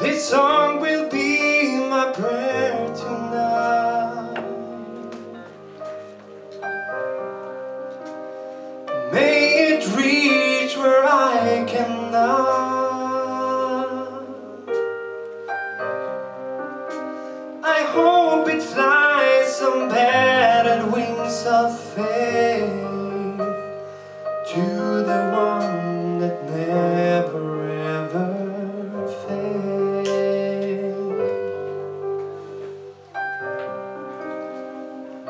This song will be my prayer tonight. May it reach where I cannot.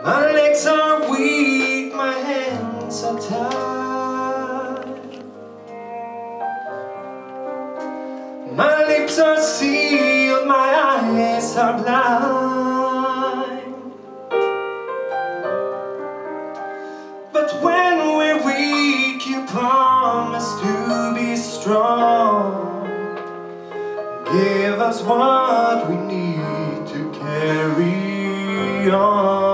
My legs are weak, my hands are tied. My lips are sealed, my eyes are blind. But when we're weak, you promise to be strong. Give us what we need to carry on.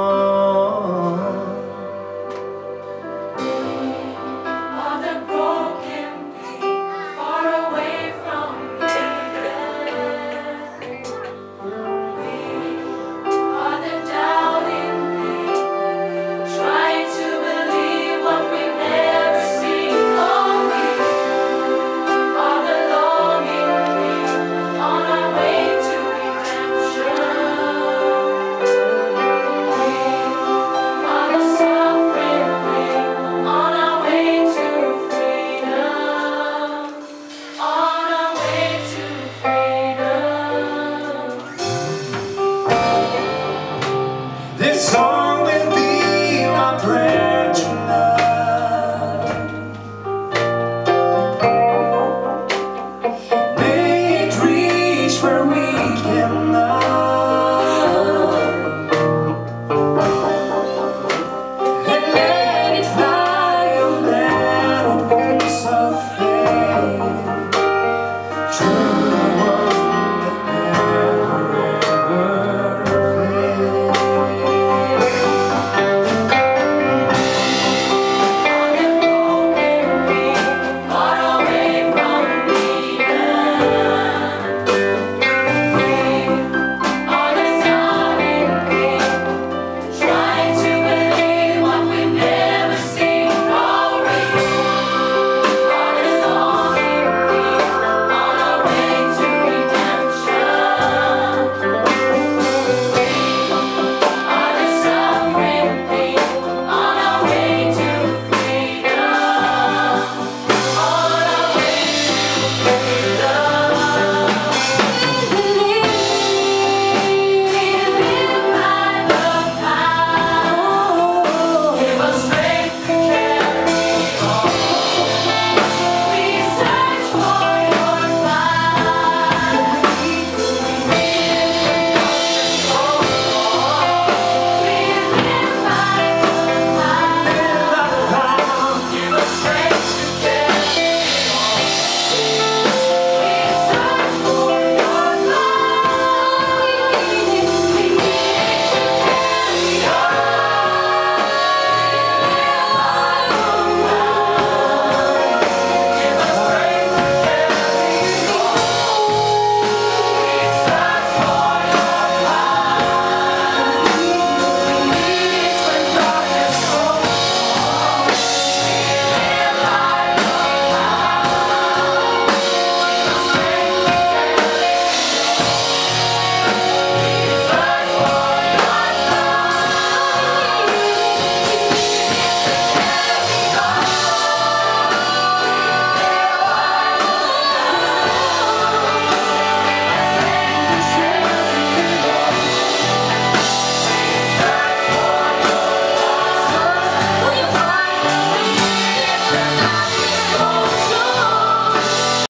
for a week.